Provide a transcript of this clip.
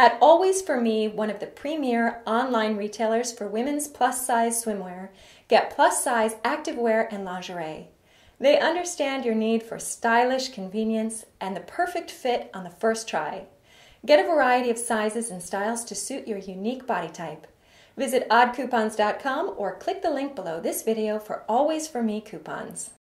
At Always For Me, one of the premier online retailers for women's plus size swimwear, get plus size activewear and lingerie. They understand your need for stylish convenience and the perfect fit on the first try. Get a variety of sizes and styles to suit your unique body type. Visit oddcoupons.com or click the link below this video for Always For Me coupons.